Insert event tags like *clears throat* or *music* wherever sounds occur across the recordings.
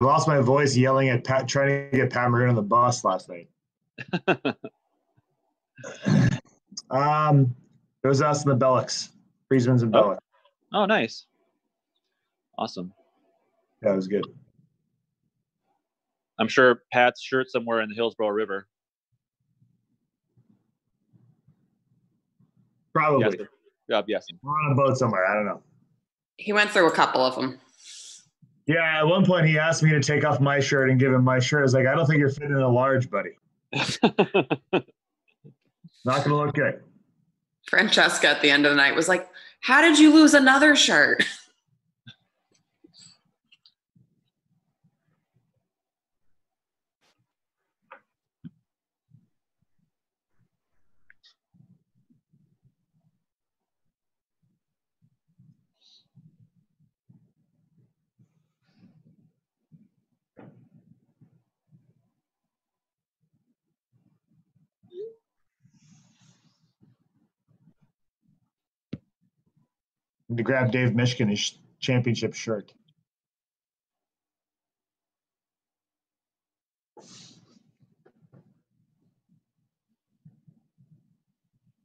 lost my voice yelling at Pat, trying to get Pat Maroon on the bus last night. *laughs* um, it was us and the Bellicks, Friesmans and Oh. Bellick. Oh, nice. Awesome. Yeah, it was good. I'm sure Pat's shirt somewhere in the Hillsborough River. Probably. Yes. Yeah, yes. We're on a boat somewhere. I don't know. He went through a couple of them. Yeah, at one point he asked me to take off my shirt and give him my shirt. I was like, I don't think you're fitting in a large, buddy. Not gonna look good. Francesca at the end of the night was like, How did you lose another shirt? *laughs* to grab Dave Mishkin his championship shirt.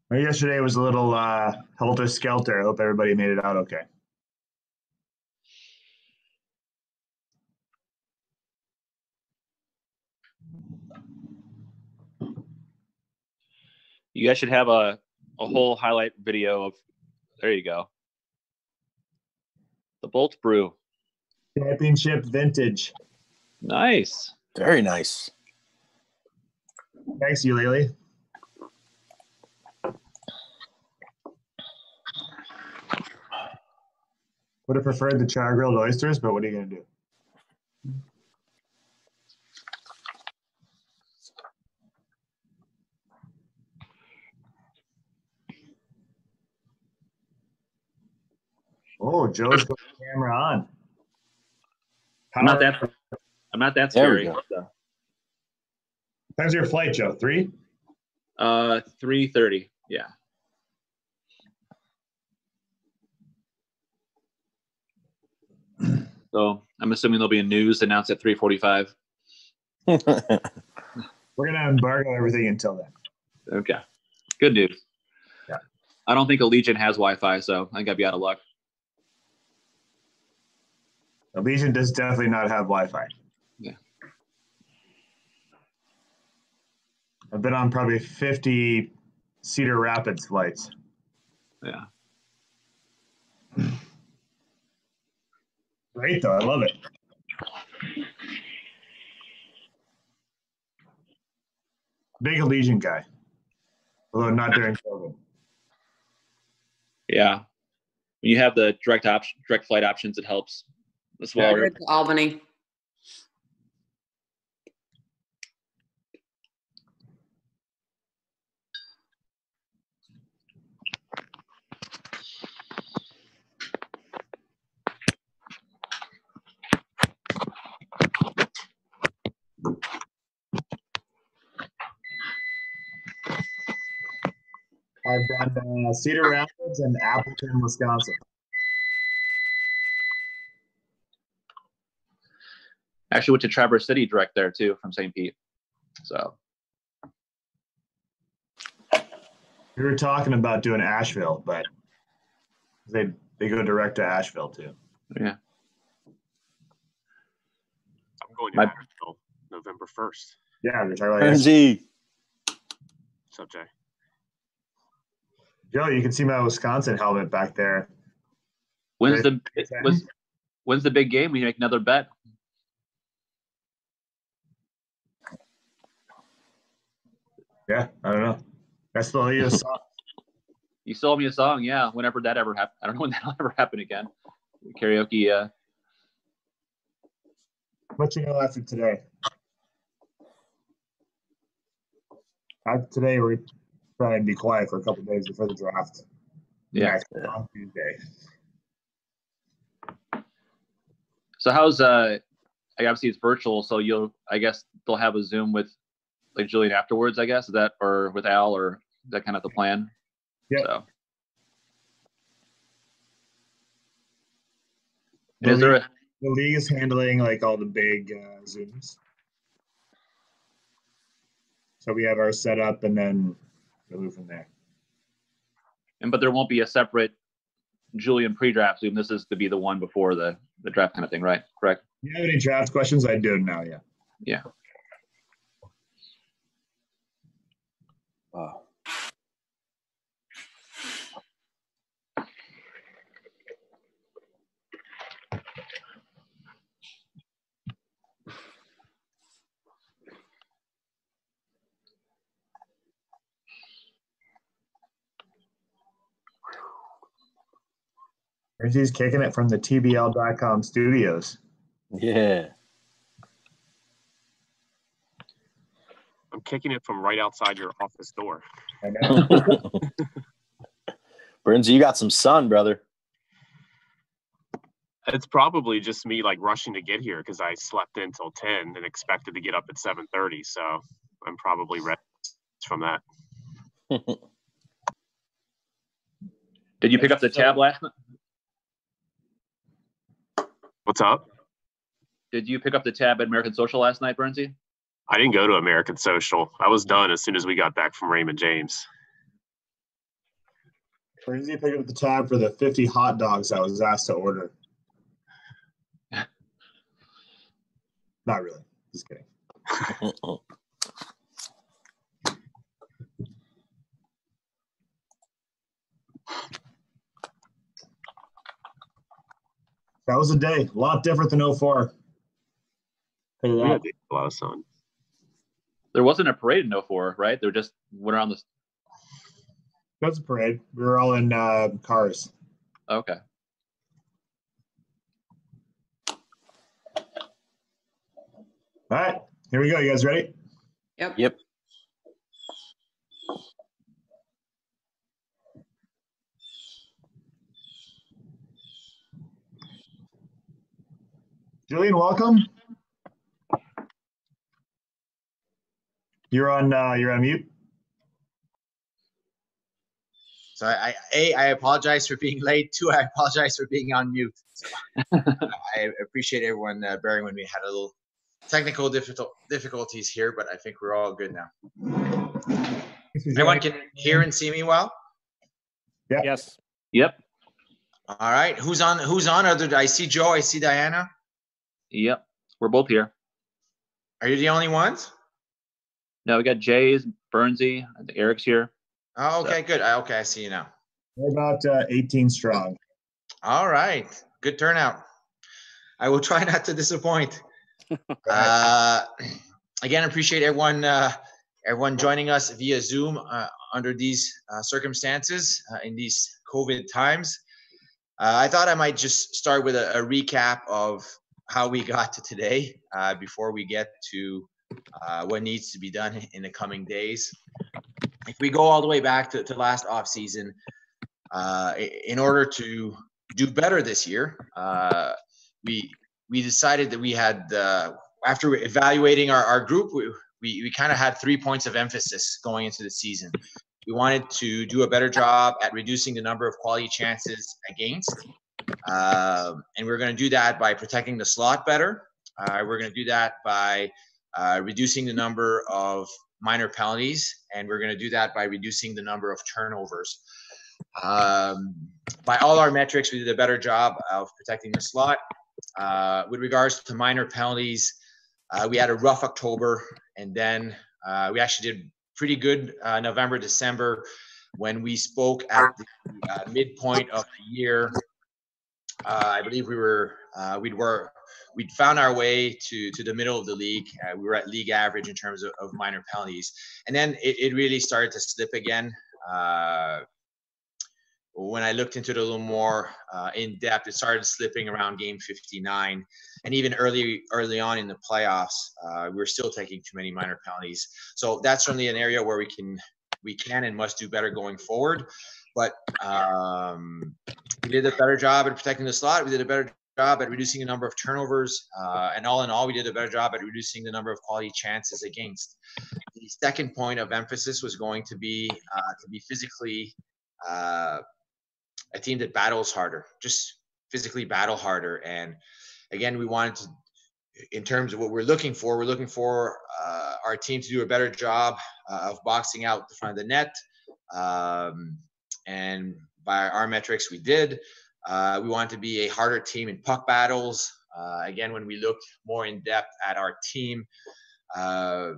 Well, yesterday was a little uh, helter skelter. I hope everybody made it out okay. You guys should have a, a whole highlight video of. There you go. The Bolt Brew. Championship vintage. Nice. Very nice. Thanks, Eulalie. Would have preferred the char grilled oysters, but what are you going to do? Oh, Joe's got the camera on. I'm not that. I'm not that There scary. go. so. Time's your flight, Joe? Three? Uh, three thirty. Yeah. *clears throat* So I'm assuming there'll be a news announced at three forty-five. *laughs* We're going to embargo everything until then. Okay. Good news. Yeah. I don't think Allegiant has Wi-Fi, so I think I'd be out of luck. Allegiant does definitely not have Wi-Fi. Yeah. I've been on probably 50 Cedar Rapids flights. Yeah. Great though, I love it. Big Allegiant guy, although not during COVID. Yeah. When you have the direct option, direct flight options, it helps. The I smaller. went Albany. I've done uh, Cedar Rapids and Appleton, Wisconsin. Actually, went to Traverse City direct there too from St. Pete. So We were talking about doing Asheville, but they they go direct to Asheville too. yeah. I'm going to My- Asheville November 1st. Yeah, they're talking about Lindsay. So, Jay. Joe. You can see my Wisconsin helmet back there. When's the Great. when's, when's the big game? We make another bet. Yeah, I don't know. That's the latest song. *laughs* You sold me a song, yeah. Whenever that ever happened, I don't know when *laughs* that'll ever happen again. Karaoke, uh, What you know after today? After today, we're trying to be quiet for a couple days before the draft. Yeah. Next on Tuesday. So how's uh? I obviously it's virtual, so you'll I guess they'll have a Zoom with like Julien afterwards. I guess is that or with Al or is that kind of the plan? Yeah. So. And is there a the league is handling like all the big uh, zooms. So we have our setup and then we'll move from there. And but there won't be a separate Julien pre-draft Zoom. This is to be the one before the the draft kind of thing, right? Correct. You have any draft questions? I do now. Yeah. Yeah. He's kicking it from the TBL.com studios. Yeah. I'm kicking it from right outside your office door. I *laughs* know. *laughs* Burns, you got some sun, brother. It's probably just me like rushing to get here because I slept in till 10 and expected to get up at 7:30. So I'm probably ready from that. *laughs* Did you pick up the tab last night? What's up? Did you pick up the tab at American Social last night, Bernsey? I didn't go to American Social. I was done as soon as we got back from Raymond James. Where did he up the tab for the 50 hot dogs I was asked to order? *laughs* Not really. Just kidding. That was a day. A lot different than 04. Tell you that. a lot of sun. There wasn't a parade in 04, right? They were just went around the. That was a parade. We were all in uh, cars. Okay. All right, here we go. You guys ready? Yep. Yep. Julien, welcome. You're on. Uh, you're on mute. So I, I, a, I apologize for being late. Two, I apologize for being on mute. So, *laughs* I appreciate everyone uh, bearing with me. Had a little technical difficult difficulties here, but I think we're all good now. Everyone can hear and see me well. Yes. Yep. All right, who's on? Who's on? Other, I see Joe. I see Diana. Yep. We're both here. Are you the only ones? No, we got Jay's, Bernsey, I think Eric's here. Oh, okay, good. Okay, I see you now. We're about uh, 18 strong. All right, good turnout. I will *laughs* try not to disappoint. *laughs* Uh, again, appreciate everyone uh, everyone joining us via Zoom uh, under these uh, circumstances uh, in these COVID times. Uh, I thought I might just start with a, a recap of how we got to today uh, before we get to uh, what needs to be done in the coming days. If we go all the way back to, to last off season, uh, in order to do better this year, uh, we we decided that we had uh, after evaluating our, our group, we, we, we kind of had three points of emphasis going into the season. We wanted to do a better job at reducing the number of quality chances against, um, and we're going to do that by protecting the slot better. Uh, we're going to do that by uh, reducing the number of minor penalties, and we're going to do that by reducing the number of turnovers. Um, by all our metrics, we did a better job of protecting the slot. Uh, with regards to minor penalties, uh, we had a rough October, and then uh, we actually did pretty good uh, November, December. When we spoke at the midpoint of the year, I believe we were uh, we'd were we'd found our way to to the middle of the league. Uh, we were at league average in terms of, of minor penalties, and then it, it really started to slip again. Uh, when I looked into it a little more uh, in depth, it started slipping around game 59, and even early early on in the playoffs, uh, we were still taking too many minor penalties. So that's certainly an area where we can we can and must do better going forward. But um, we did a better job at protecting the slot. We did a better job at reducing the number of turnovers, uh, and all in all, we did a better job at reducing the number of quality chances against. The second point of emphasis was going to be uh, to be physically uh, a team that battles harder, just physically battle harder. And again, we wanted to, in terms of what we're looking for, we're looking for uh, our team to do a better job uh, of boxing out the front of the net. Um, and by our metrics, we did. Uh, we wanted to be a harder team in puck battles. Uh, again, when we looked more in depth at our team, uh,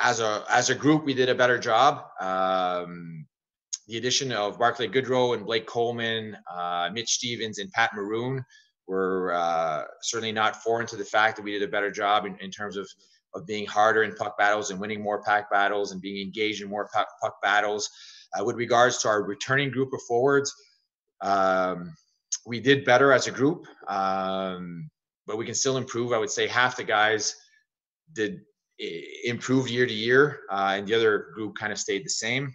as a as a group, we did a better job. Um, the addition of Barclay Goodrow and Blake Coleman, uh, Mitch Stephens, and Pat Maroon were uh, certainly not foreign to the fact that we did a better job in, in terms of of being harder in puck battles and winning more puck battles and being engaged in more puck, puck battles. Uh, with regards to our returning group of forwards, um, we did better as a group, um, but we can still improve. I would say half the guys did improve year to year, uh, and the other group kind of stayed the same.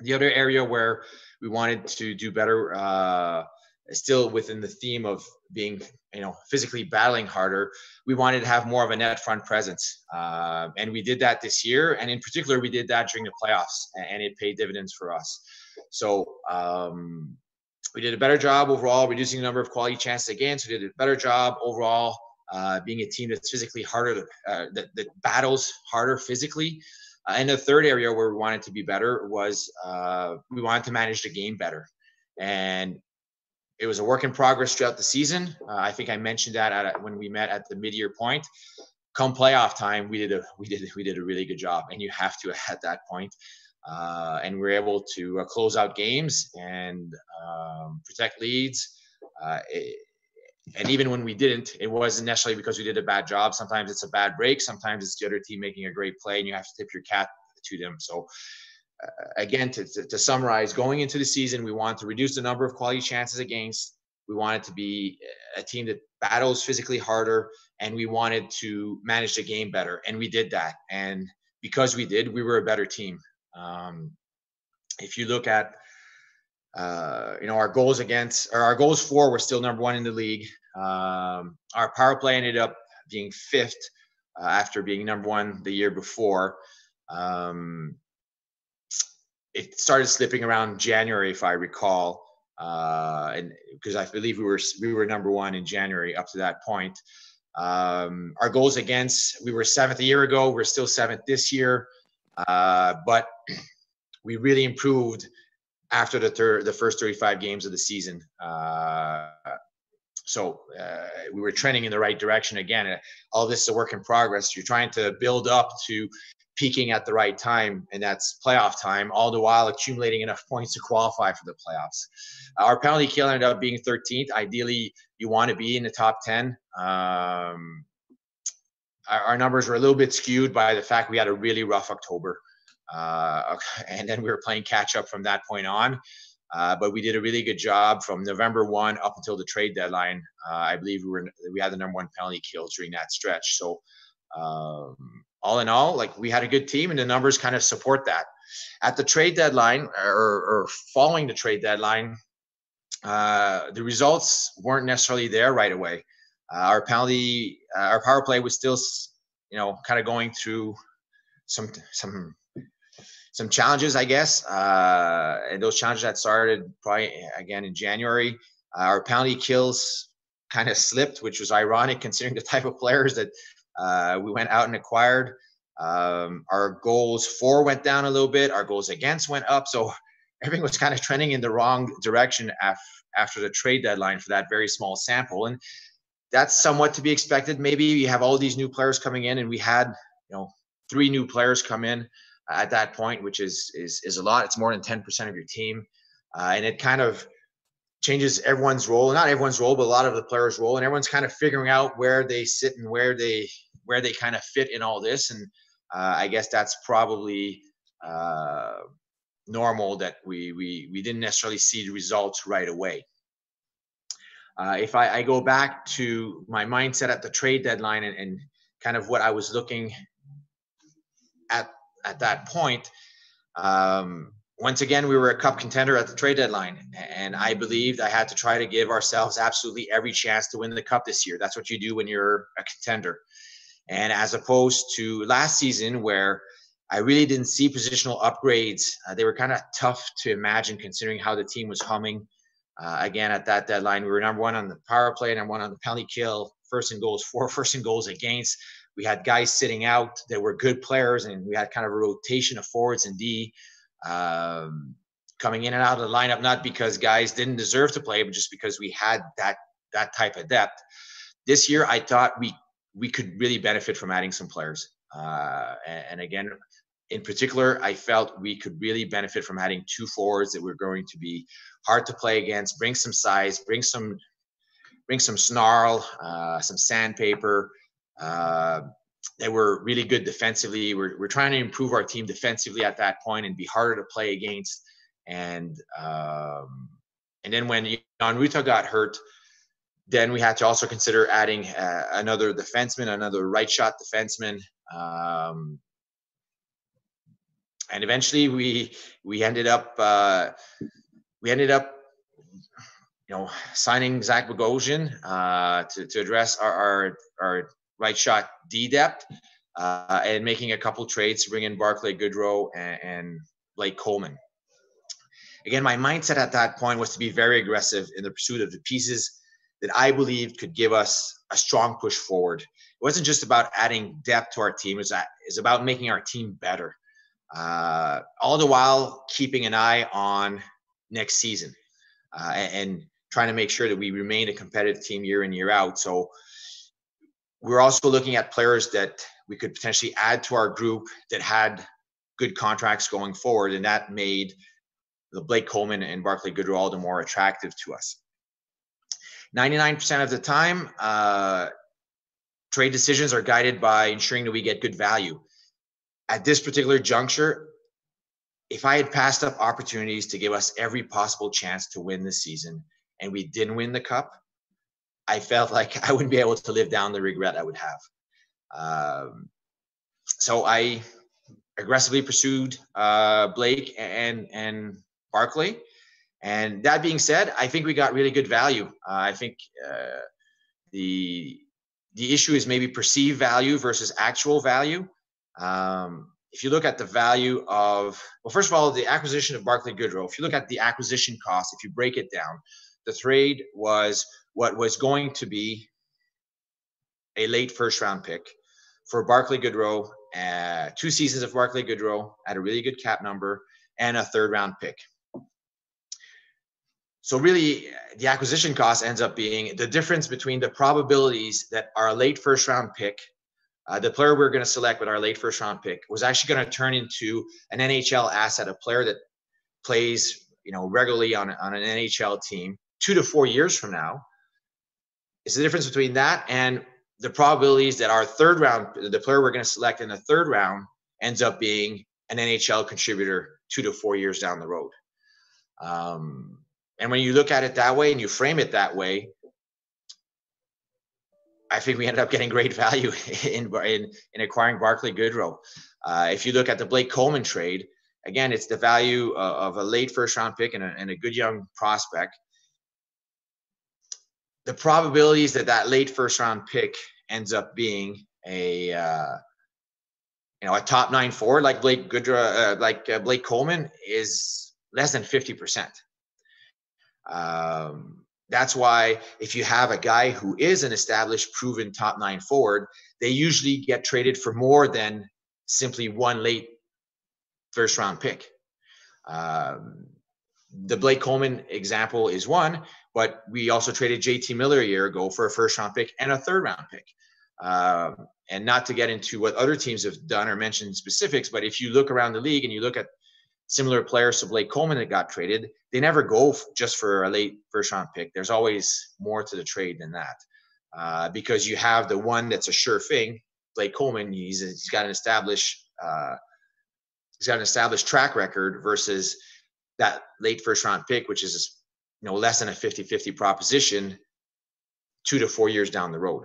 The other area where we wanted to do better, uh, still within the theme of being, you know, physically battling harder, we wanted to have more of a net front presence, uh, and we did that this year. And in particular, we did that during the playoffs, and it paid dividends for us. So um, we did a better job overall reducing the number of quality chances against. We did a better job overall uh, being a team that's physically harder, uh, that, that battles harder physically. Uh, and the third area where we wanted to be better was uh, we wanted to manage the game better. And it was a work in progress throughout the season. Uh, I think I mentioned that at, when we met at the mid-year point. Come playoff time, we did a we did we did a really good job, and you have to *laughs* at that point. Uh, and we are able to uh, close out games and um, protect leads. Uh, it, and even when we didn't, it wasn't necessarily because we did a bad job. Sometimes it's a bad break. Sometimes it's the other team making a great play, and you have to tip your cap to them. So, again, to, to, to, summarize, going into the season, we want to reduce the number of quality chances against. We wanted to be a team that battles physically harder, and we wanted to manage the game better, and we did that. And because we did, we were a better team. Um, if you look at uh, you know our goals against or our goals for were still number one in the league. Um, our power play ended up being fifth uh, after being number one the year before. Um, it started slipping around January, if I recall, uh, and because I believe we were we were number one in January up to that point. Um, our goals against we were seventh a year ago. We're still seventh this year. Uh, but we really improved after the third, the first 35 games of the season. Uh, so uh, we were trending in the right direction again. All this is a work in progress. You're trying to build up to peaking at the right time, and that's playoff time, all the while accumulating enough points to qualify for the playoffs. Our penalty kill ended up being 13th. Ideally, you want to be in the top 10. Um, our, our numbers were a little bit skewed by the fact we had a really rough October. Uh, *laughs* and then we were playing catch up from that point on. Uh, but we did a really good job from November 1 up until the trade deadline. Uh, I believe we were we had the number one penalty kill during that stretch. So um, all in all, like we had a good team, and the numbers kind of support that. At the trade deadline or, or following the trade deadline, uh, the results weren't necessarily there right away. Uh, our penalty, uh, our power play was still, you know, kind of going through some some some challenges, I guess. Uh, and those challenges that started probably again in January. Uh, our penalty kills kind of slipped, which was ironic considering the type of players that uh, we went out and acquired. Um, our goals for went down a little bit. Our goals against went up. So *laughs* everything was kind of trending in the wrong direction af- after the trade deadline for that very small sample. And that's somewhat to be expected. Maybe you have all these new players coming in, and we had you know three new players come in at that point, which is is is a lot. It's more than ten percent of your team, uh, and it kind of changes everyone's role. Not everyone's role, but a lot of the players' role, and everyone's kind of figuring out where they sit and where they where they kind of fit in all this. And uh, I guess that's probably uh, normal that we we we didn't necessarily see the results right away. Uh, if I, I, go back to my mindset at the trade deadline and, and, kind of what I was looking at at that point, um, once again we were a cup contender at the trade deadline, and I believed I had to try to give ourselves absolutely every chance to win the cup this year. That's what you do when you're a contender, and as opposed to last season where I really didn't see positional upgrades. Uh, they were kind of tough to imagine considering how the team was humming. Uh, again, at that deadline, we were number one on the power play, number one on the penalty kill, first and goals *laughs* for, first and goals against. We had guys sitting out that were good players, and we had kind of a rotation of forwards and D um, coming in and out of the lineup, not because guys didn't deserve to play, but just because we had that that type of depth. This year, I thought we we could really benefit from adding some players. Uh, and, again, in particular, I felt we could really benefit from adding two forwards that were going to be hard to play against, bring some size, bring some bring some snarl, uh, some sandpaper. Uh, they were really good defensively. We're, we're trying to improve our team defensively at that point and be harder to play against. And um, and then when Jan Rutta got hurt, then we had to also consider adding uh, another defenseman, another right shot defenseman. Um, and eventually we we ended up uh, we ended up you know signing Zach Bogosian uh, to to address our our, our right shot D depth uh, and making a couple trades to bring in Barclay Goodrow and, and Blake Coleman. Again, my mindset at that point was to be very aggressive in the pursuit of the pieces that I believed could give us a strong push forward. It wasn't just about adding depth to our team; it's about making our team better. Uh, all the while keeping an eye on next season uh, and, and trying to make sure that we remain a competitive team year in year out. So we're also looking at players that we could potentially add to our group that had good contracts going forward, and that made the Blake Coleman and Barclay Goodrow all the more attractive to us. 99% of the time, uh, trade decisions are guided by ensuring that we get good value. At this particular juncture, if I had passed up opportunities to give us every possible chance to win this season and we didn't win the cup, I felt like *laughs* I wouldn't be able to live down the regret I would have. Um, so I aggressively pursued uh, Blake and and Barclay. And that being said, I think we got really good value. Uh, I think uh, the the issue is maybe perceived value versus actual value. Um, if you look at the value of, well, first of all, the acquisition of Barclay Goodrow, if you look at the acquisition cost, if you break it down, the trade was what was going to be a late first round pick for Barclay Goodrow, uh, two seasons of Barclay Goodrow at a really good cap number, and a third round pick. So really, the acquisition cost ends up being the difference between the probabilities that our late first round pick, uh, the player we are going to select with our late first round pick, was actually going to turn into an NHL asset, a player that plays, you know, regularly on on an NHL team two to four years from now. Is the difference between that and the probabilities that our third round, the player we're going to select in the third round, ends up being an NHL contributor two to four years down the road. Um, and when you look at it that way and you frame it that way, I think we ended up getting great *laughs* value in in, in acquiring Barclay Goodrow. Uh, if you look at the Blake Coleman trade, again, it's the value of, of a late first round pick and a, and a good young prospect. The probabilities that that late first round pick ends up being a uh, you know a top nine forward like Blake Goodrow, uh, like uh, Blake Coleman is less than fifty percent. Um, that's why if you have a guy who is an established, proven top nine forward, they usually get traded for more than simply one late first round pick. Um, the Blake Coleman example is one, but we also traded JT Miller a year ago for a first round pick and a third round pick. Um, and not to get into what other teams have done or mentioned specifics, but if you look around the league and you look at similar players to Blake Coleman that got traded, they never go just for a late first round pick. There's always more to the trade than that. Uh, because you have the one that's a sure thing, Blake Coleman. He's he's got an established uh, he's got an established track record versus that late first round pick, which is you know less than a 50-50 proposition, two to four years down the road.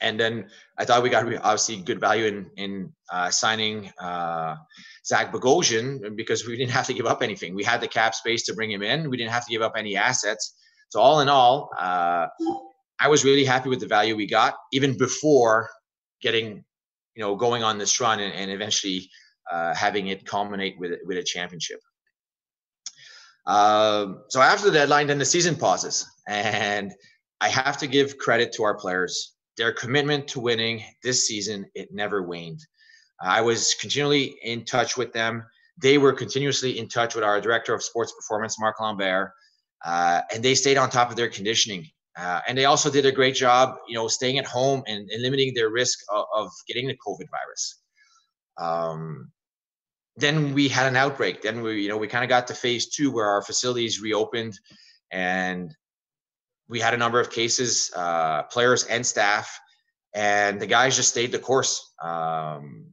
And then I thought we got obviously good value in in uh, signing uh, Zach Bogosian because we didn't have to give up anything. We had the cap space to bring him in. We didn't have to give up any assets. So all in all, uh, I was really happy with the value we got, even before getting, you know, going on this run and, and eventually uh, having it culminate with with a championship. Um, so after the deadline, then the season pauses, and I have to give credit to our players. Their commitment to winning this season, it never waned. I was continually in touch with them. They were continuously in touch with our director of sports performance, Mark Lambert, uh, and they stayed on top of their conditioning. Uh, and they also did a great job, you know, staying at home and, and limiting their risk of, of, getting the COVID virus. Um, then we had an outbreak. Then we, you know, we kind of got to phase two where our facilities reopened, and we had a number of cases, uh, players and staff, and the guys just stayed the course. Um,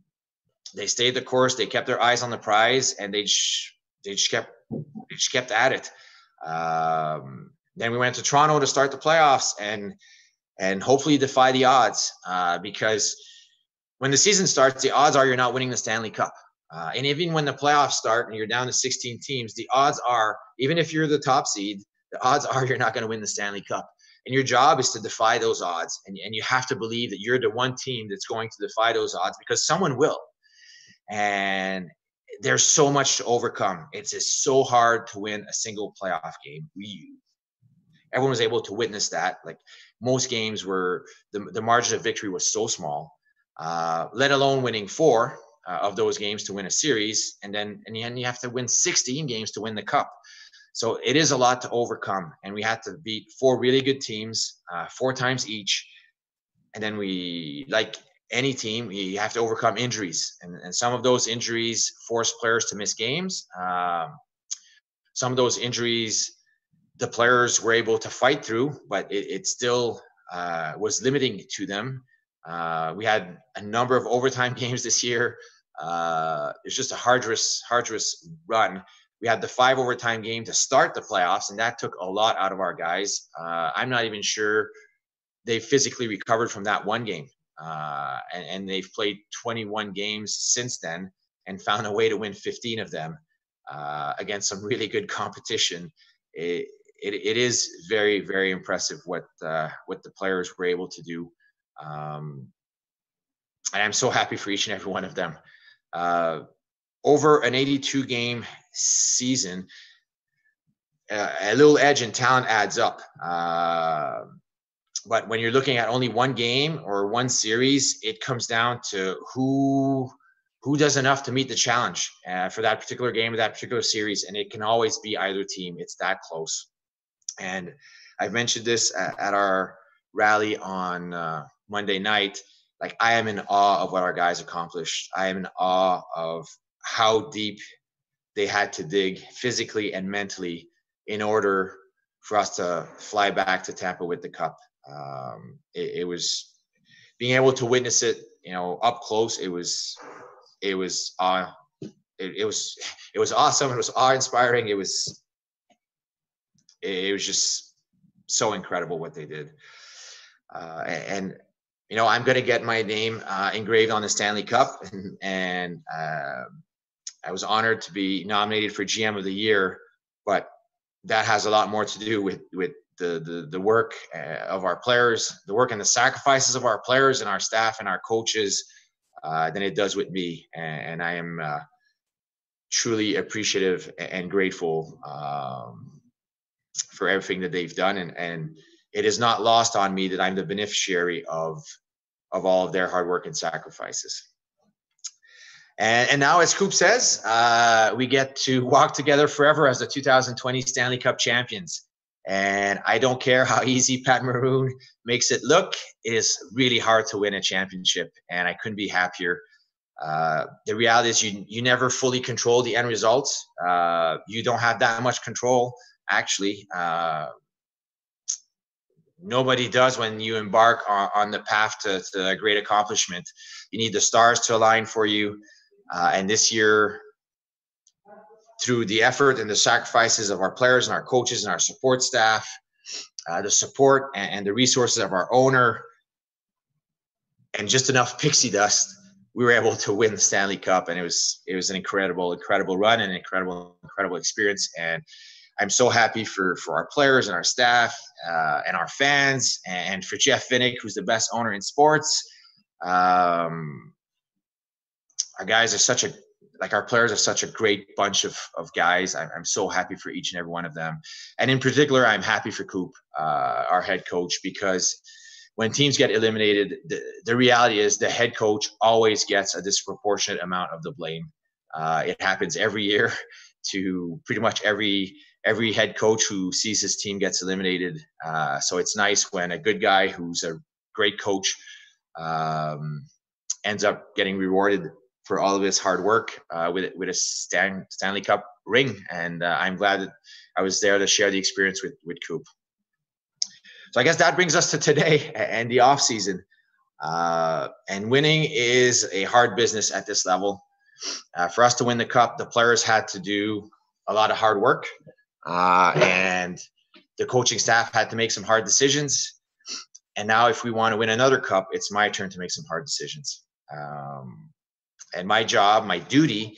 they stayed the course. They kept their eyes on the prize, and they just, they just kept they just kept at it. Um, then we went to Toronto to start the playoffs, and and hopefully defy the odds uh, because when the season starts, the odds are you're not winning the Stanley Cup. Uh, and even when the playoffs start and you're down to 16 teams, the odds are, even if you're the top seed, the odds are you're not going to win the Stanley Cup. And your job is to defy those odds. And, and you have to believe that you're the one team that's going to defy those odds because someone will. And there's so much to overcome. It's just so hard to win a single playoff game. We everyone was able to witness that. Like most games were the, the margin of victory was so small, uh, let alone winning four uh, of those games to win a series. And then, and then you have to win 16 games to win the cup. So it is a lot to overcome. And we had to beat four really good teams, uh, four times each. And then we, like any team, you have to overcome injuries. And, and some of those injuries force players to miss games. Um, some of those injuries the players were able to fight through, but it, it still uh, was limiting to them. Uh, we had a number of overtime *laughs* games this year. Uh, it's just a hardrous, hardrous run. We had the five overtime game to start the playoffs, and that took a lot out of our guys. Uh, I'm not even sure they physically recovered from that one game. Uh, and, and, they've played 21 games since then and found a way to win 15 of them uh, against some really good competition. It, it, it is very very impressive what uh, what the players were able to do. Um, and I'm so happy for each and every one of them. Uh, over an 82 game season, uh, a little edge in talent adds up. Uh, but when you're looking at only one game or one series, it comes down to who who does enough to meet the challenge uh, for that particular game or that particular series, and it can always be either team. It's that close. And I've mentioned this at, at our rally on uh, Monday night. Like, I am in awe of what our guys accomplished. I am in awe of how deep they had to dig physically and mentally in order for us to fly back to Tampa with the cup. Um, it, it, was being able to witness it, you know, up close. It was, it was, uh, it, it was, it was awesome. It was awe inspiring. It was, it, was just so incredible what they did. Uh, and, you know, I'm going to get my name uh, engraved on the Stanley Cup, *laughs* and, and uh, I was honored to be nominated for GM of the Year. But that has a lot more to do with with the the, the work uh, of our players, the work and the sacrifices of our players and our staff and our coaches, uh, than it does with me. And, and I am uh, truly appreciative and grateful um, for everything that they've done and and it is not lost on me that I'm the beneficiary of of all of their hard work and sacrifices. And, and now, as Coop says, uh, we get to walk together forever as the 2020 Stanley Cup champions. And I don't care how easy Pat Maroon makes it look, it is really hard to win a championship. And I couldn't be happier. Uh, the reality is, you, you never fully control the end results. Uh, you don't have that much control actually. Uh, nobody does when you embark on, on the path to, to, a great accomplishment. You need the stars to align for you. Uh, and this year, through the effort and the sacrifices of our players and our coaches and our support staff, uh, the support and, and, the resources of our owner, and just enough *laughs* pixie dust, we were able to win the Stanley Cup. And it was it was an incredible, incredible run and incredible, incredible experience. And I'm so happy for for our players and our staff uh, and our fans, and for Jeff Vinik, who's the best owner in sports. Um, our guys are such a like our players are such a great bunch of, of guys. I'm, I'm so happy for each and every one of them. And in particular, I'm happy for Coop, uh, our head coach, because when teams get eliminated, the, the reality is the head coach always gets a disproportionate amount of the blame. Uh, it happens every year *laughs* to pretty much every every head coach who sees his team gets eliminated. Uh, so it's nice when a good guy who's a great coach um, ends up getting rewarded for all of his hard work uh, with with a Stan, Stanley Cup ring, and uh, I'm glad that I was there to share the experience with with Coop. So I guess that brings us to today and the off season. Uh, and winning is a hard business at this level. Uh, for us to win the cup, the players had to do a lot of hard work, uh, and the coaching staff had to make some hard decisions. And now, if we want to win another cup, it's my turn to make some hard decisions. Um, and my job, my duty,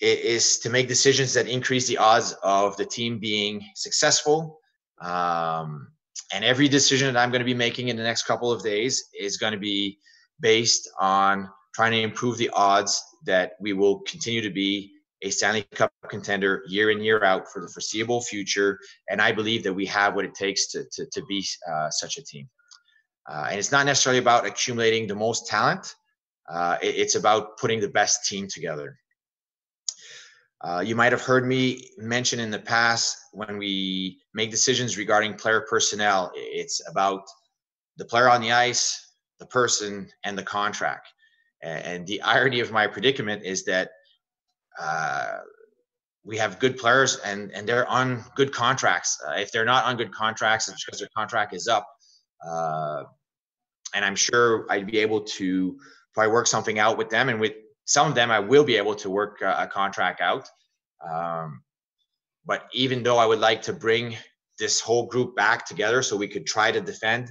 is to make decisions that increase the odds of the team being successful. Um, and every decision that I'm going to be making in the next couple of days is going to be based on trying to improve the odds that we will continue to be a Stanley Cup contender year in year out for the foreseeable future. And I believe that we have what it takes to to, to be uh, such a team. Uh, and it's not necessarily about accumulating the most talent. Uh, it, it's about putting the best team together. Uh, you might have heard me mention in the past when we make decisions regarding player personnel, it's about the player on the ice, the person, and the contract. And the irony of my predicament is that uh, we have good players and, and they're on good contracts. Uh, if they're not on good contracts, it's because their contract is up. Uh, and I'm sure I'd be able to probably work something out with them. And with some of them, I will be able to work a, a contract out. Um, but even though I would like to bring this whole group back together so we could try to defend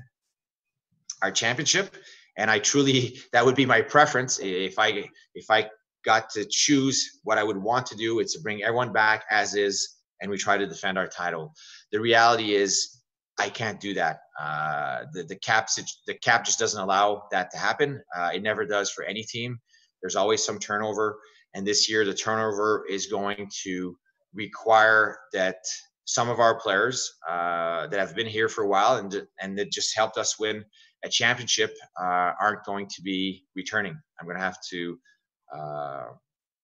our championship, and I truly that would be my preference if I if I got to choose what I would want to do, it's to bring everyone back as is, and we try to defend our title. The reality is, I can't do that. Uh, the the cap the cap just doesn't allow that to happen. Uh, it never does for any team. There's always some turnover, and this year the turnover is going to require that some of our players uh, that have been here for a while and and that just helped us win a championship uh, aren't going to be returning. I'm going to have to uh,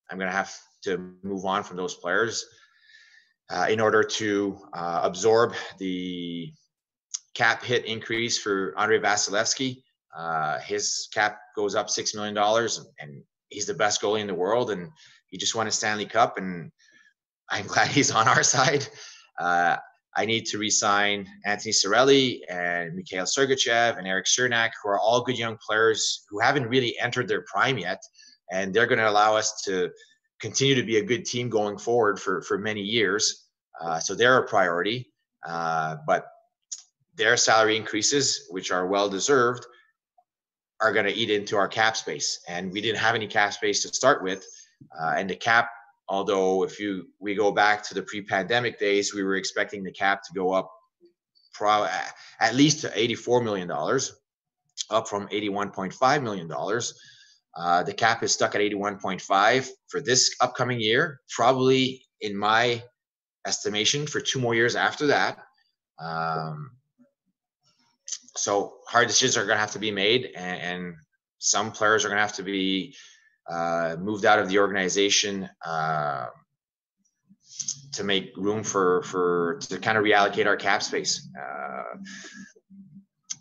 I'm going to have to move on from those players uh, in order to uh, absorb the cap hit increase for Andrei Vasilevskiy. Uh, his cap goes up six million dollars, and he's the best goalie in the world, and he just won a Stanley Cup, and I'm *laughs* glad he's on our side. Uh, I need to resign Anthony Cirelli and Mikhail Sergachev and Erik Cernak, who are all good young players who haven't really entered their prime yet, and they're going to allow us to continue to be a good team going forward for for many years. Uh, so they're a priority, uh, but their salary increases, which are well deserved, are going to eat into our cap space, and we didn't have any cap space to start with, uh, and the cap Although if you we go back to the pre-pandemic days, we were expecting the cap to go up pro, at least to 84 million dollars, up from 81.5 million dollars. Uh, the cap is stuck at 81.5 for this upcoming year, probably in my estimation for two more years after that. Um, so hard decisions are going to have to be made, and, and some players are going to have to be uh, moved out of the organization uh, to make room for for to kind of reallocate our cap space. Uh,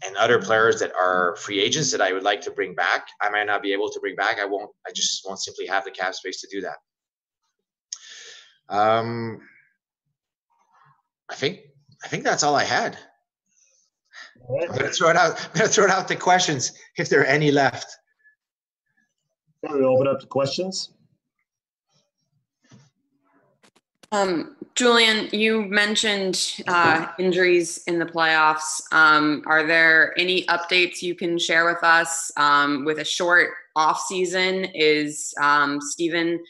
and other players that are free agents that I would like to bring back, I might not be able to bring back. I won't. I just won't simply have the cap space to do that. Um, I think I think that's all I had. I'm gonna throw it out. I'm gonna throw it out the questions if there are any left. Can We open up to questions. Um, Julien, you mentioned uh, injuries in the playoffs. Um, are there any updates you can share with us um, with a short off season? Is um, Steven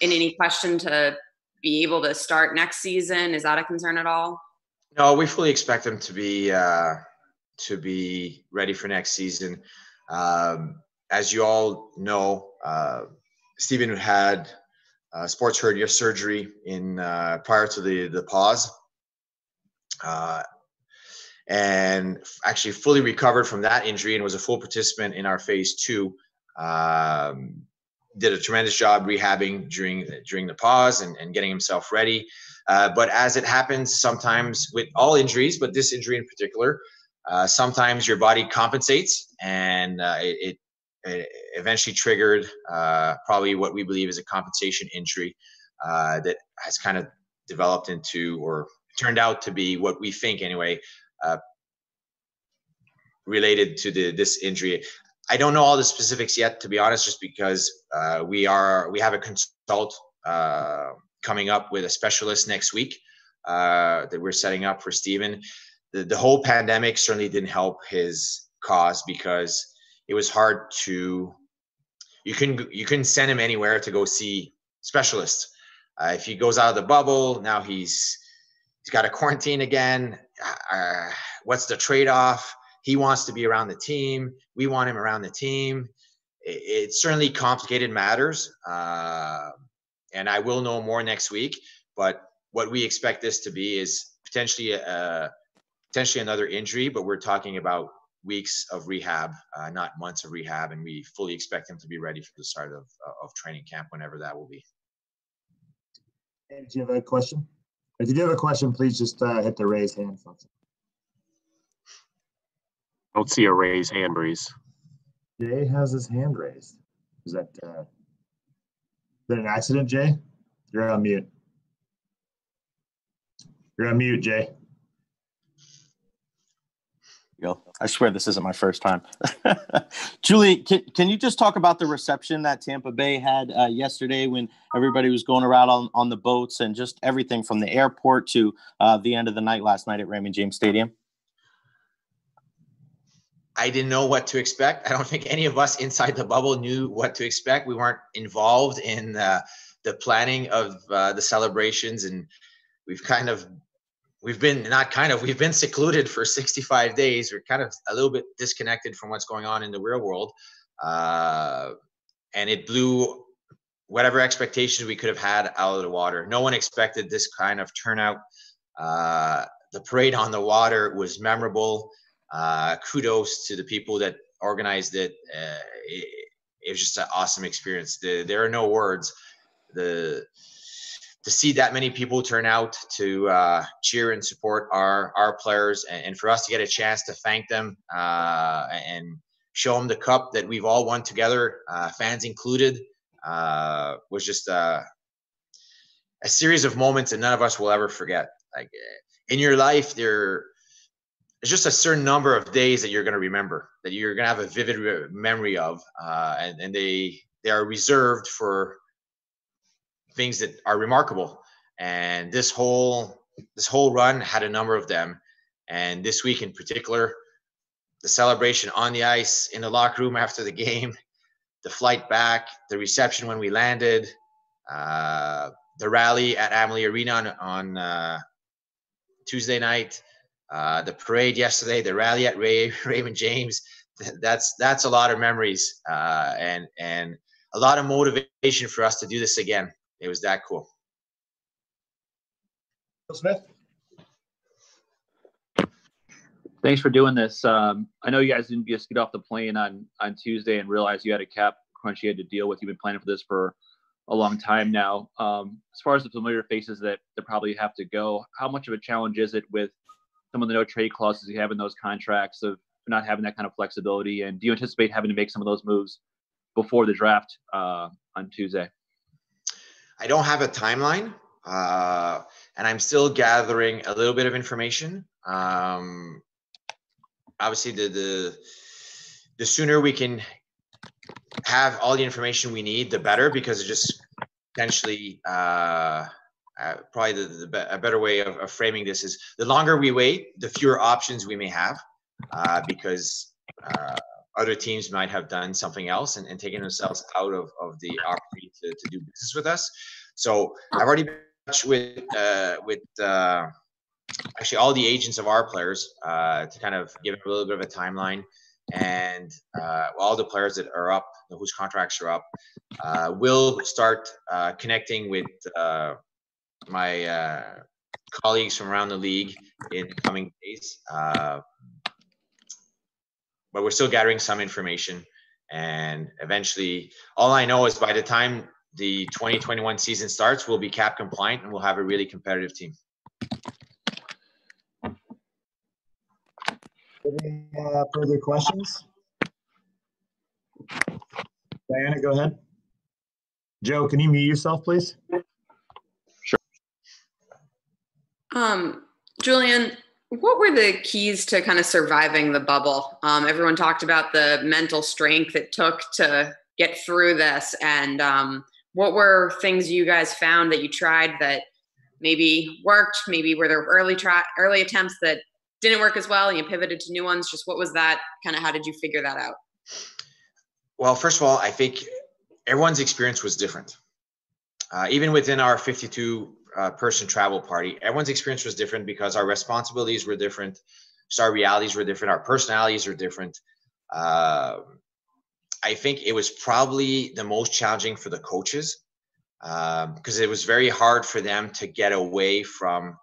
in any question to be able to start next season? Is that a concern at all? No, we fully expect him to be uh, to be ready for next season. Um, as you all know, uh, Steven had uh, sports hernia surgery in uh, prior to the the pause, uh, and actually fully recovered from that injury and was a full participant in our phase two. Um, did a tremendous job rehabbing during during the pause and, and getting himself ready. Uh, but as it happens sometimes with all injuries, but this injury in particular, uh, sometimes your body compensates and uh, it, it, eventually triggered uh, probably what we believe is a compensation injury uh, that has kind of developed into or turned out to be what we think anyway uh, related to the this injury. I don't know all the specifics yet, to be honest, just because uh, we are we have a consult uh, coming up with a specialist next week uh, that we're setting up for Stephen. The, the whole pandemic certainly didn't help his cause because it was hard to you can you couldn't send him anywhere to go see specialists. Uh, if he goes out of the bubble, now he's he's got a quarantine again. Uh, what's the trade off? he wants to be around the team. We want him around the team. It, it certainly complicated matters, uh, and I will know more next week. But what we expect this to be is potentially a, potentially another injury, but we're talking about weeks of rehab, uh, not months of rehab, and we fully expect him to be ready for the start of of training camp whenever that will be. do you have a question? If you do have a question, please just uh, hit the raise hand function. Don't see a raise hand, Breeze. Jay has his hand raised. Is that uh, is that an accident, Jay? You're on mute. You're on mute, Jay. Go. I swear this isn't my first time. *laughs* Julie, can, can you just talk about the reception that Tampa Bay had uh, yesterday when everybody was going around on, on the boats and just everything from the airport to uh, the end of the night last night at Raymond James Stadium? I didn't know what to expect. I don't think any of us inside the bubble knew what to expect. We weren't involved in uh, the planning of uh, the celebrations, and we've kind of we've been not kind of we've been secluded for 65 days. We're kind of a little bit disconnected from what's going on in the real world, uh, and it blew whatever expectations we could have had out of the water. No one expected this kind of turnout. Uh, the parade on the water was memorable uh, kudos to the people that organized it. Uh, it, it, was just an awesome experience. The, there are no words. The to see that many people turn out to uh, cheer and support our our players, and, and, for us to get a chance to thank them uh, and show them the cup that we've all won together, uh, fans included, uh, was just a, a series of moments that none of us will ever forget. Like in your life, there it's just a certain number of days that you're going to remember that you're going to have a vivid memory of uh, and, and they they are reserved for things that are remarkable and this whole this whole run had a number of them and this week in particular the celebration on the ice in the locker room after the game *laughs* the flight back the reception when we landed uh, the rally at Amalie Arena on, on uh, Tuesday night uh, the parade yesterday, the rally at Ray, *laughs* Raymond James. That's that's a lot of memories uh, and and a lot of motivation for us to do this again. It was that cool. Bill Smith. Thanks for doing this. Um, I know you guys didn't just get off the plane on on Tuesday and realize you had a cap crunch you had to deal with. You've been planning for this for a long time now. Um, as far as the familiar faces that that probably have to go, how much of a challenge is it with some of the no trade clauses you have in those contracts of not having that kind of flexibility? And do you anticipate having to make some of those moves before the draft uh, on Tuesday? I don't have a timeline, uh, and I'm still gathering a little bit of information. Um, obviously, the, the the sooner we can have all the information we need, the better, because it just potentially uh, uh, probably the, the, a better way of, of, framing this is the longer we wait, the fewer options we may have uh, because uh, other teams might have done something else and, and taken themselves out of, of the opportunity to, to do business with us. So I've already been in touch with uh, with uh, actually all the agents of our players uh, to kind of give a little bit of a timeline. and uh, all the players that are up, whose contracts are up, uh, will start uh, connecting with uh, my uh, colleagues from around the league in coming days. But we're still gathering some information, and eventually, all I know is by the time the 2021 season starts, we'll be cap compliant and we'll have a really competitive team. Any uh, further questions? Diana, go ahead. Joe, can you mute yourself, please? Sure. Um, Julien, what were the keys to kind of surviving the bubble? Um, everyone talked about the mental strength it took to get through this, and um, what were things you guys found that you tried that maybe worked? Maybe were there early try early attempts that didn't work as well, and you pivoted to new ones? Just what was that kind of? How did you figure that out? Well, first of all, I think everyone's experience was different. Uh, even within our 52 uh, person travel party, everyone's experience was different because our responsibilities were different, so our realities were different, our personalities were different. Uh, I think it was probably the most challenging for the coaches because um, it was very hard for them to get away from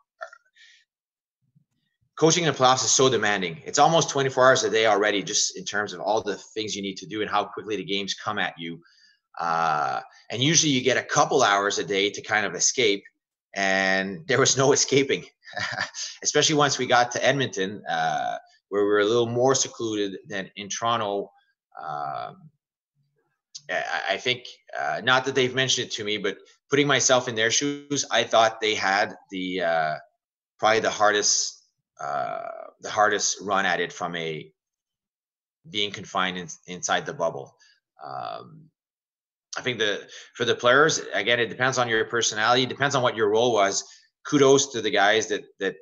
coaching in the playoffs is so demanding. It's almost 24 hours a day already, just in terms of all the things you need to do and how quickly the games come at you. Uh, and usually you get a couple hours a day to kind of escape, and there was no *laughs* escaping, especially once we got to Edmonton, uh, where we were a little more secluded than in Toronto. Um, I think uh, not that they've mentioned it to me, but putting myself in their shoes, I thought they had the uh, probably the hardest uh, the hardest run at it from a being confined in, inside the bubble. Um, I think the for the players again, it depends on your personality. It depends on what your role was. Kudos to the guys that that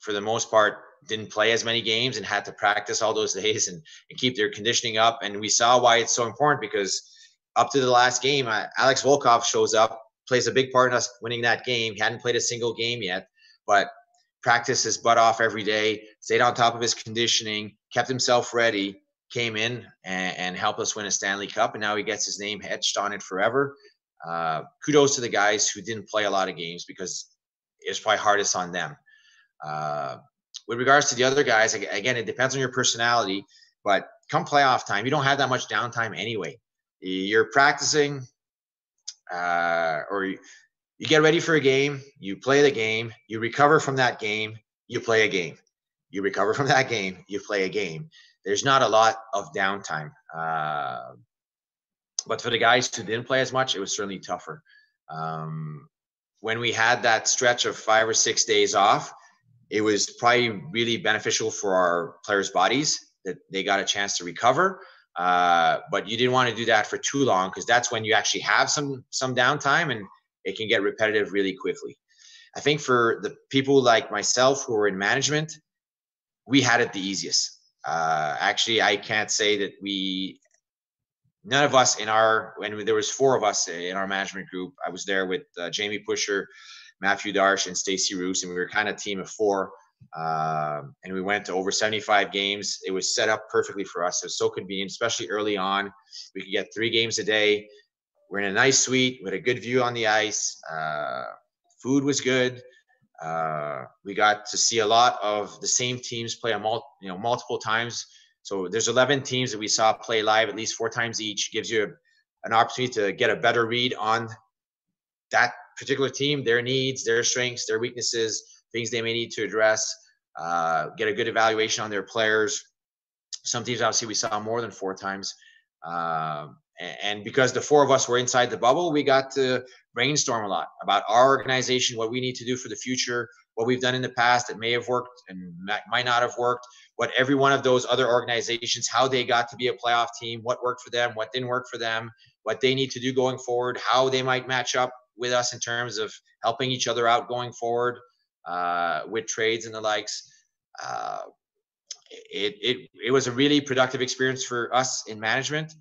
for the most part didn't play as many games and had to practice all those *laughs* days and, and keep their conditioning up. And we saw why it's so important because up to the last game, uh, Alex Volkov shows up, plays a big part in us winning that game. He hadn't played a single game yet, but practiced his butt off every day, stayed on top of his conditioning, kept himself ready, came in and, and helped us win a Stanley Cup. And now he gets his name etched on it forever. Uh, kudos to the guys who didn't play a lot of games because it's probably hardest on them. Uh, with regards to the other guys, again, it depends on your personality, but come playoff time, you don't have that much downtime anyway you're practicing uh, or you, you get ready for a game, you play the game, you recover from that game, you play a game. You recover from that game, you play a game. There's not a lot of downtime. Uh, but for the guys who didn't play as much, it was certainly tougher. Um, when we had that stretch of five or six days off, it was probably really beneficial for our players' bodies that they got a chance to recover. Uh, but you didn't want to do that for too long because that's when you actually have some some downtime and it can get repetitive really quickly. I think for the people like myself who are in management, we had it the easiest. Uh, actually, I can't say that we none of us in our when there was four of us in our management group. I was there with uh, Jamie Pushor, Mathieu Darche and Stacy Roest, and we were kind of a team of four. Um, and we went to over 75 games. It was set up perfectly for us. It was so convenient, especially early on. We could get three games a day. We're in a nice suite with a good view on the ice. Uh, food was good. Uh, we got to see a lot of the same teams play a mul- you know multiple times. So there's 11 teams that we saw play live at least four times each. Gives you an opportunity to get a better read on that particular team, their needs, their strengths, their weaknesses, things they may need to address, uh, get a good evaluation on their players. Some teams, obviously, we saw more than four times. Uh, and because the four of us were inside the bubble, we got to brainstorm a lot about our organization, what we need to do for the future, what we've done in the past that may have worked and might not have worked, what every one of those other organizations, how they got to be a playoff team, what worked for them, what didn't work for them, what they need to do going forward, how they might match up with us in terms of helping each other out going forward uh, with trades and the likes. Uh, it, it, it was a really productive experience for us in management.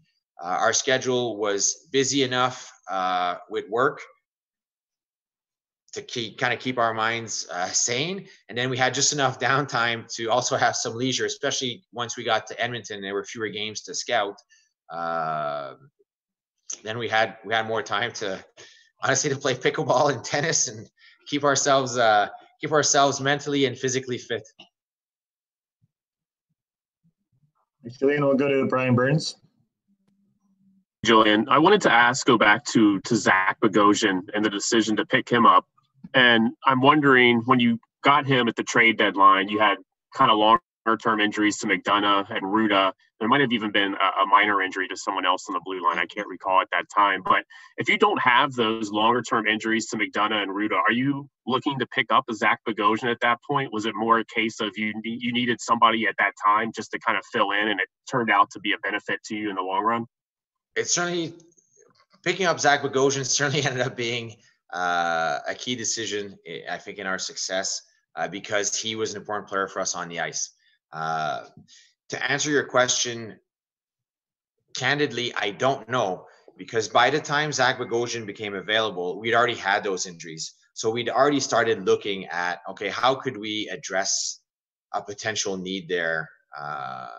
Uh, our schedule was busy enough uh, with work to keep kind of keep our minds uh, sane. And then we had just enough downtime to also have some leisure, especially once we got to Edmonton. There were fewer games to scout. Uh, then we had we had more time to honestly to play pickleball and tennis and keep ourselves uh, keep ourselves mentally and physically fit. Julien, we'll go to Bryan Burns. Julien, I wanted to ask, go back to to Zach Bogosian and the decision to pick him up. And I'm wondering when you got him at the trade deadline, you had kind of longer term injuries to McDonagh and Rutta. There might have even been a, a, minor injury to someone else on the blue line. I can't recall at that time. But if you don't have those longer term injuries to McDonagh and Rutta, are you looking to pick up a Zach Bogosian at that point? Was it more a case of you you needed somebody at that time just to kind of fill in, and it turned out to be a benefit to you in the long run? It certainly picking up Zach Bogosian *laughs* certainly ended up being uh, a key decision, I think, in our success uh, because he was an important player for us on the ice. Uh, to answer your question, candidly, I don't know because by the time Zach Bogosian became available, we'd already had those injuries. So we'd already started looking at okay, how could we address a potential need there? Uh,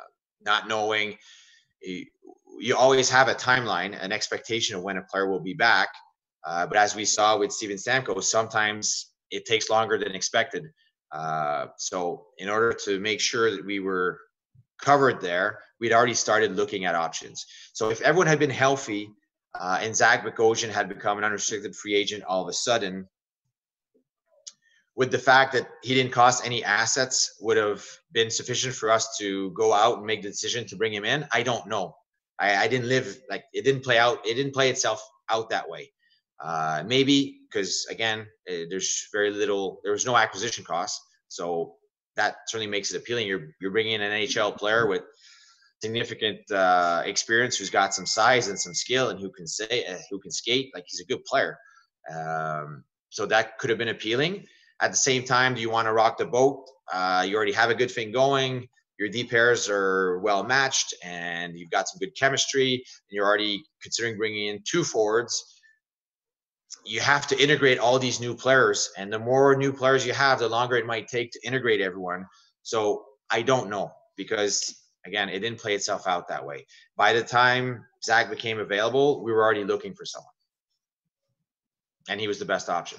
not knowing, you always have a timeline, an expectation of when a player will be back. Uh, but as we saw with Steven Stamkos, sometimes it takes longer than expected. Uh, so in order to make sure that we were covered there, we'd already started looking at options. So if everyone had been healthy uh, and Zach Bogosian had become an unrestricted free agent all of a sudden, with the fact that he didn't cost any assets would have been sufficient for us to go out and make the decision to bring him in? I don't know. I, I didn't live like it didn't play out. It didn't play itself out that way. Uh, maybe because again, uh, there's very little. There was no acquisition cost, so that certainly makes it appealing. You're you're bringing in an NHL player with significant uh, experience, who's got some size and some skill, and who can say uh, who can skate. Like he's a good player. Um, so that could have been appealing. At the same time, do you want to rock the boat? Uh, you already have a good thing going your D pairs are well matched and you've got some good chemistry, and you're already considering bringing in two forwards, you have to integrate all these new players. And the more new players you have, the longer it might take to integrate everyone. So I don't know because, again, it didn't play itself out that way. By the time Zach became available, we were already looking for someone. And he was the best option.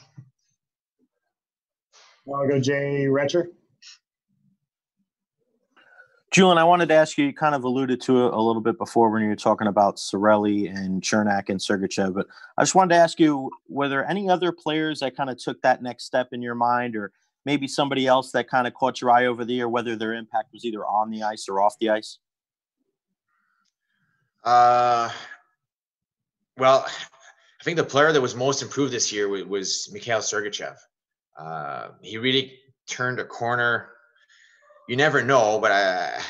I'll go Jay Retcher. Julien, I wanted to ask you, you kind of alluded to it a little bit before when you were talking about Cirelli and Cernak and Sergachev, but I just wanted to ask you, were there any other players that kind of took that next step in your mind or maybe somebody else that kind of caught your eye over the year, whether their impact was either on the ice or off the ice? Uh, well, I think the player that was most improved this year was, was Mikhail Sergachev. Uh, he really turned a corner you never know, but I,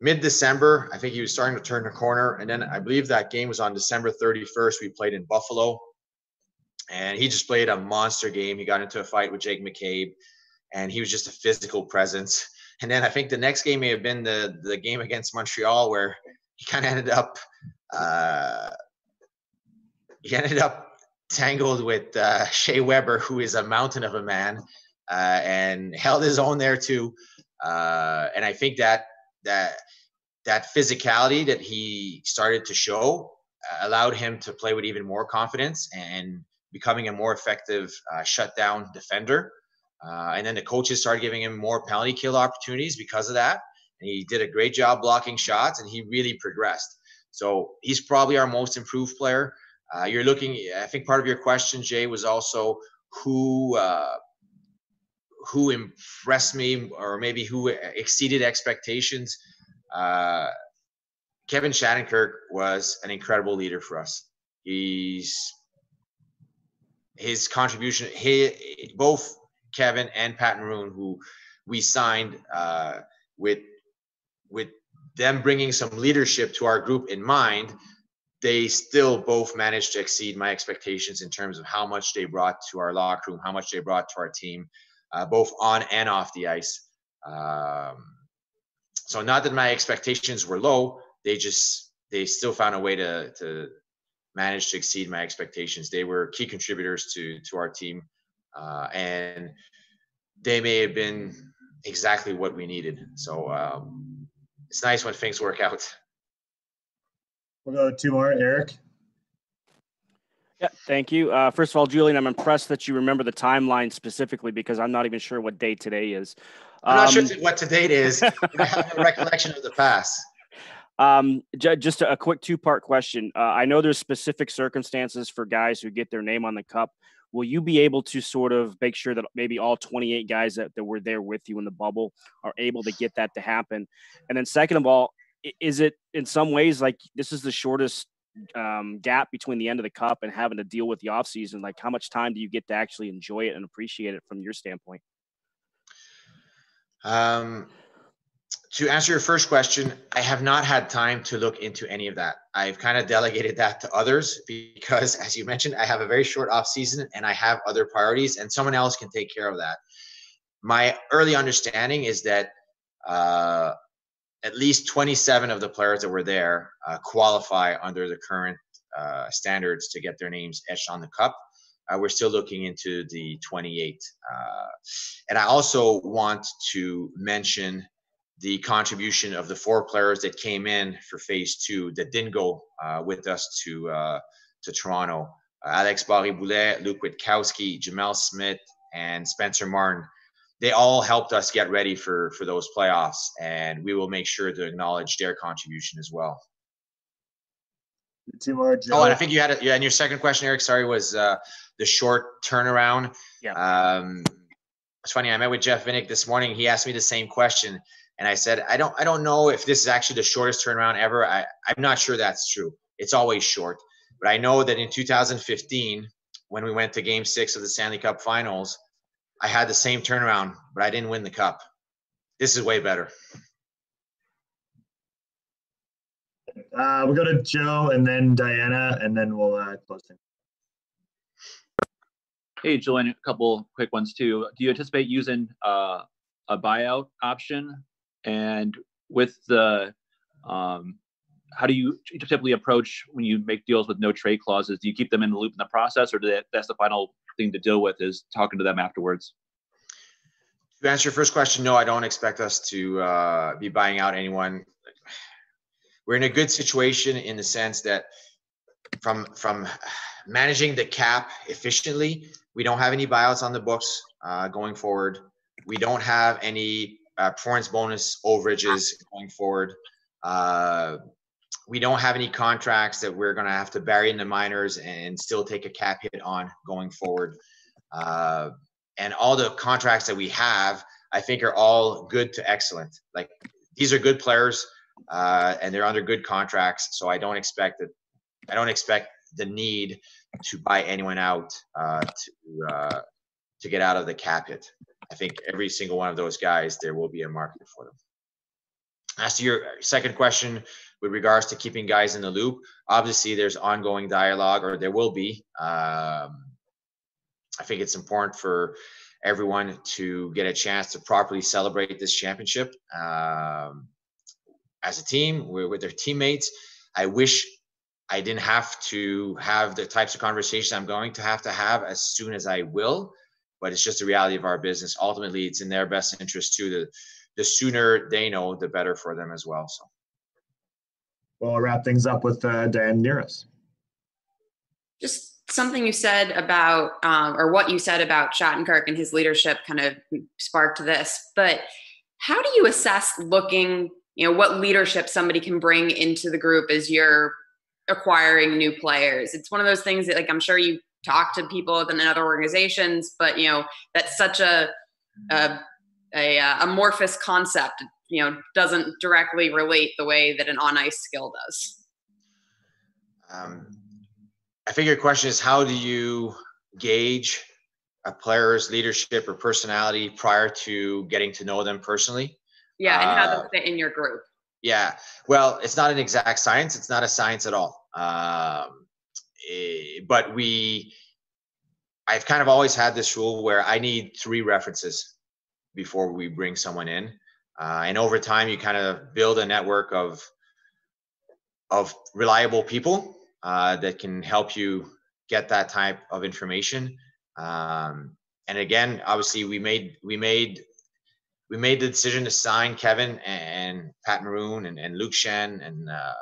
mid December, I think he was starting to turn the corner. And then I believe that game was on December 31st. We played in Buffalo, and he just played a monster game. He got into a fight with Jake McCabe, and he was just a physical presence. And then I think the next game may have been the the game against Montreal, where he kind of ended up uh, he ended up tangled with uh, Shea Weber, who is a mountain of a man, uh, and held his own there too. Uh, and I think that that that physicality that he started to show uh, allowed him to play with even more confidence and becoming a more effective uh, shutdown defender. Uh, and then the coaches started giving him more penalty kill opportunities because of that. And he did a great job blocking shots, and he really progressed. So he's probably our most improved player. Uh, you're looking. I think part of your question, Jay, was also who uh, who impressed me or maybe who exceeded expectations. Uh, Kevin Shattenkirk was an incredible leader for us. He's his contribution. He both Kevin and Pat Maroon, who we signed uh, with with them bringing some leadership to our group in mind, they still both managed to exceed my expectations in terms of how much they brought to our locker room, how much they brought to our team uh, both on and off the ice. Um, so not that my expectations were low, they just they still found a way to to manage to exceed my expectations. They were key contributors to to our team uh, and they may have been exactly what we needed. So um, it's nice when things work out. We'll go two more. Eric. Yeah, thank you. Uh, first of all, Julien, I'm impressed that you remember the timeline specifically because I'm not even sure what day today is. I'm not um, sure what today is. *laughs* I have a recollection of the past. Um, j- just a, a, quick two part question. Uh, I know there's specific circumstances for guys who get their name on the cup. Will you be able to sort of make sure that maybe all 28 guys that, that were there with you in the bubble are able to get that to happen? And then, second of all, is it in some ways like this is the shortest um, gap between the end of the cup and having to deal with the off season? Like, how much time do you get to actually enjoy it and appreciate it from your standpoint? Um, to answer your first question, I have not had time to look into any of that. I've kind of delegated that to others because, *laughs* as you mentioned, I have a very short off season and I have other priorities, and someone else can take care of that. My early understanding is that uh, at least 27 of the players that were there uh, qualify under the current uh, standards to get their names etched on the cup. Uh, we're still looking into the 28. Uh, and I also want to mention the contribution of the four players that came in for phase two that didn't go uh, with us to uh, to Toronto. Alex Barré-Boulet, Luke Witkowski, Gemel Smith, and Spencer Martin. They all helped us get ready for for those playoffs, and we will make sure to acknowledge their contribution as well. Two more. Joe. Oh, and I think you had it. Yeah, and your second question, Eric, sorry, was uh, the short turnaround. Yeah. Um, it's funny. I met with Jeff Vinik this morning. He asked me the same question, and I said, I don't, I don't know if this is actually the shortest turnaround ever. I, I'm not sure that's true. It's always short, but I know that in 2015, when we went to Game Six of the Stanley Cup Finals, I had the same turnaround, but I didn't win the cup. This is way better. Uh, we'll go to Joe and then Diana, and then we'll uh, close things. Hey, Julien, a couple quick ones too. Do you anticipate using uh, a buyout option? And with the, um, how do you typically approach when you make deals with no trade clauses? Do you keep them in the loop in the process, or do they, that's the final thing to deal with is talking to them afterwards? To answer your first question, no, I don't expect us to uh, be buying out anyone. We're in a good situation in the sense that from from managing the cap efficiently, we don't have any buyouts on the books uh, going forward. We don't have any uh, performance bonus overages going forward. Uh, we don't have any contracts that we're going to have to bury in the minors and still take a cap hit on going forward. Uh, and all the contracts that we have, I think, are all good to excellent. Like these are good players, uh, and they're under good contracts. So I don't expect that. I don't expect the need to buy anyone out uh, to uh, to get out of the cap hit. I think every single one of those guys, there will be a market for them. As to your second question with regards to keeping guys in the loop, obviously there's ongoing dialogue, or there will be. Um, I think it's important for everyone to get a chance to properly celebrate this championship um, as a team with their teammates. I wish I didn't have to have the types of conversations I'm going to have to have as soon as I will, but it's just the reality of our business. Ultimately, it's in their best interest too. The the sooner they know, the better for them as well. So, we'll wrap things up with uh, Dan Neris. Just something you said about, um, or what you said about Shattenkirk and his leadership, kind of sparked this. But how do you assess looking? You know what leadership somebody can bring into the group as you're acquiring new players. It's one of those things that like I'm sure you talk to people within other organizations, but you know that's such a a, a uh, amorphous concept. You know, doesn't directly relate the way that an on ice skill does. Um, I think your question is how do you gauge a player's leadership or personality prior to getting to know them personally? Yeah, and how uh, they fit in your group. Yeah. Well, it's not an exact science. It's not a science at all. Um, eh, but we, I've kind of always had this rule where I need three references before we bring someone in. Uh, and over time, you kind of build a network of of reliable people uh, that can help you get that type of information. Um, and again, obviously, we made we made we made the decision to sign Kevin and Pat Maroon and, and Luke Schenn and uh,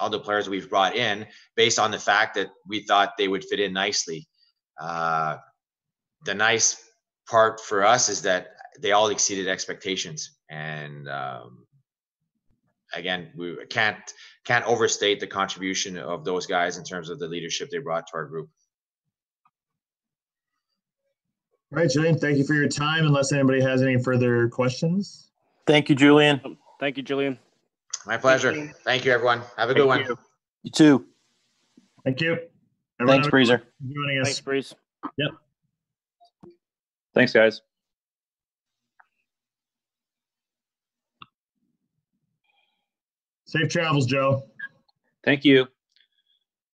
all the players we've brought in based on the fact that we thought they would fit in nicely. Uh, the nice part for us is that they all exceeded expectations, and um, again, we can't can't overstate the contribution of those guys in terms of the leadership they brought to our group. All right, Julien, thank you for your time. Unless anybody has any further questions. Thank you, Julien. Thank you, Julien. My pleasure. Thank you. Thank you, everyone. Have a good one. You. You too. Thank you. Everyone Thanks, Breezer. Joining us. Thanks, Breeze. Yep. Thanks, guys. Safe travels, Joe. Thank you.